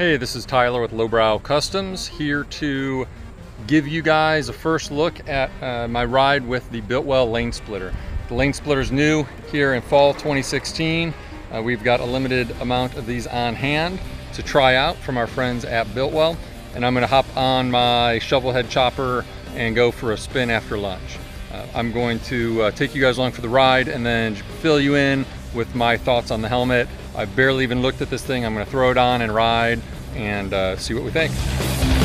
Hey, this is Tyler with Lowbrow Customs here to give you guys a first look at uh, my ride with the Biltwell Lane Splitter. The Lane Splitter is new here in fall 2016. Uh, we've got a limited amount of these on hand to try out from our friends at Biltwell and I'm going to hop on my shovelhead chopper and go for a spin after lunch. Uh, I'm going to uh, take you guys along for the ride and then fill you in with my thoughts on the helmet. I barely even looked at this thing. I'm going to throw it on and ride and uh, see what we think.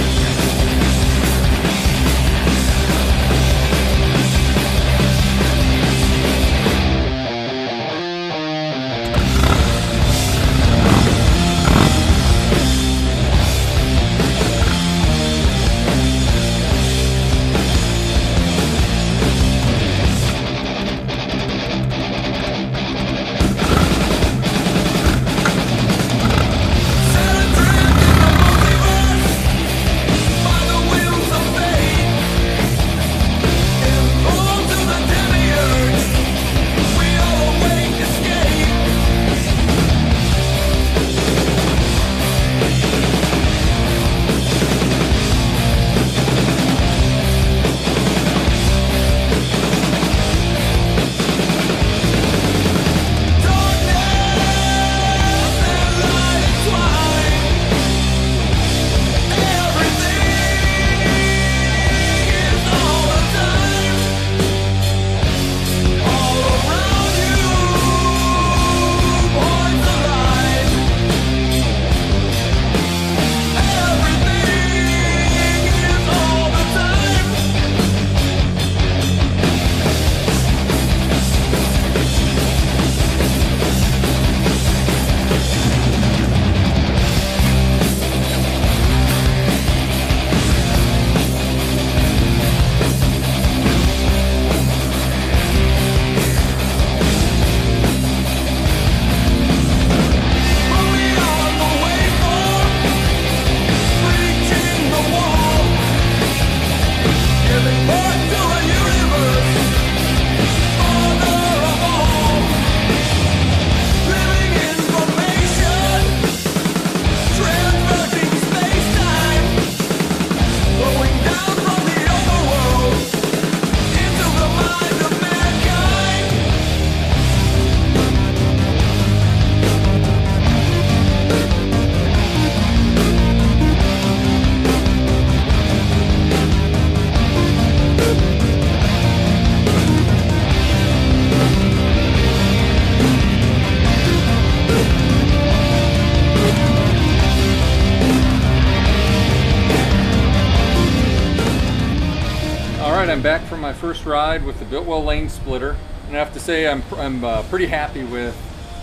I'm back from my first ride with the Biltwell Lane Splitter. And I have to say I'm, I'm uh, pretty happy with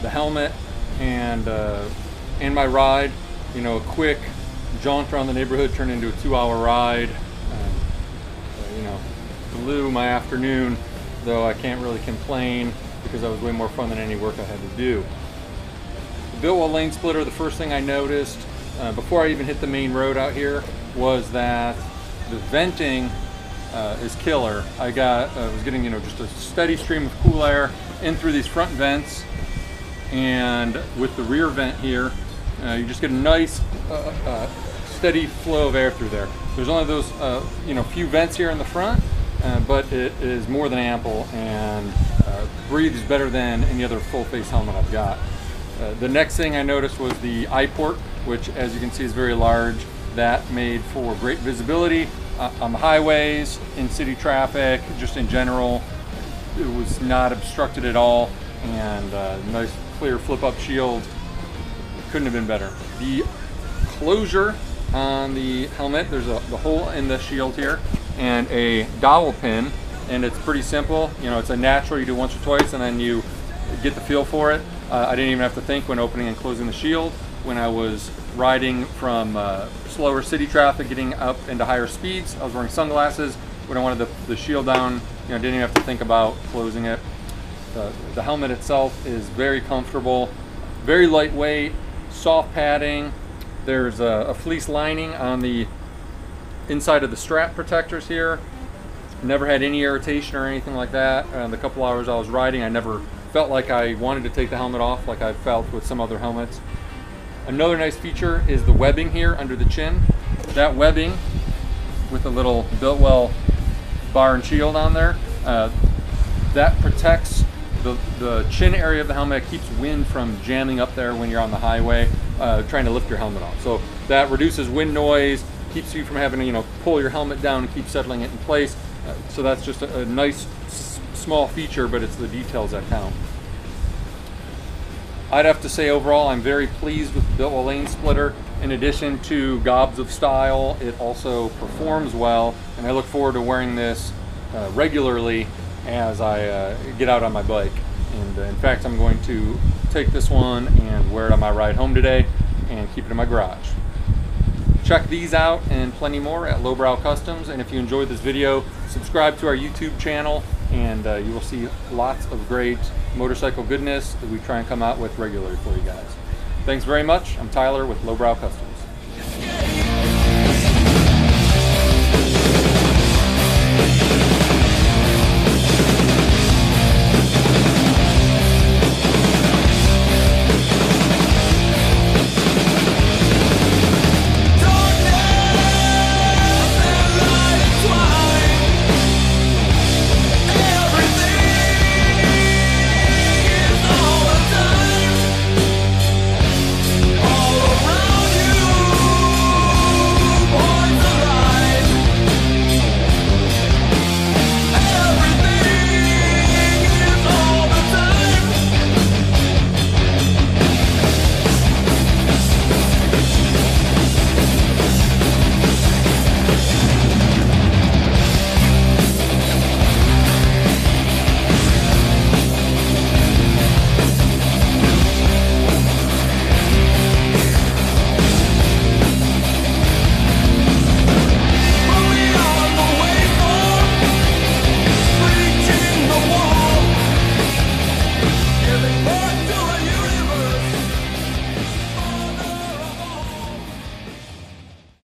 the helmet and, uh, and my ride. You know, a quick jaunt around the neighborhood turned into a two hour ride. Um, you know, blew my afternoon, though I can't really complain because that was way more fun than any work I had to do. The Biltwell Lane Splitter, the first thing I noticed uh, before I even hit the main road out here was that the venting uh, is killer. I got, I uh, was getting, you know, just a steady stream of cool air in through these front vents. And with the rear vent here, uh, you just get a nice, uh, uh steady flow of air through there. There's only those, you know, few vents here in the front, but it is more than ample and breathes better than any other full face helmet I've got. the next thing I noticed was the eye port, which as you can see is very large. That made for great visibility on the highways, in city traffic, just in general. It was not obstructed at all and uh, nice clear flip up shield. Couldn't have been better. The closure on the helmet, there's a the hole in the shield here and a dowel pin and it's pretty simple. You know, it's a natural, you do once or twice and then you get the feel for it. Uh, I didn't even have to think when opening and closing the shield. When I was riding from uh, slower city traffic, getting up into higher speeds. I was wearing sunglasses. When I wanted the, the shield down, you know, didn't even have to think about closing it. The, the helmet itself is very comfortable, very lightweight, soft padding. There's a, a fleece lining on the inside of the strap protectors here. Never had any irritation or anything like that. And the couple hours I was riding, I never felt like I wanted to take the helmet off like I felt with some other helmets. Another nice feature is the webbing here under the chin. That webbing with a little Biltwell bar and shield on there, uh, that protects the, the chin area of the helmet, keeps wind from jamming up there when you're on the highway uh, trying to lift your helmet off. So that reduces wind noise, keeps you from having to you know pull your helmet down and keep settling it in place. Uh, so that's just a, a nice small feature, but it's the details that count. I'd have to say overall, I'm very pleased with the Biltwell Lane Splitter. In addition to gobs of style, it also performs well, and I look forward to wearing this uh, regularly as I uh, get out on my bike. And uh, in fact, I'm going to take this one and wear it on my ride home today and keep it in my garage. Check these out and plenty more at Lowbrow Customs. And if you enjoyed this video, subscribe to our YouTube channel and uh, you will see lots of great motorcycle goodness that we try and come out with regularly for you guys. Thanks very much. I'm Tyler with Lowbrow Customs.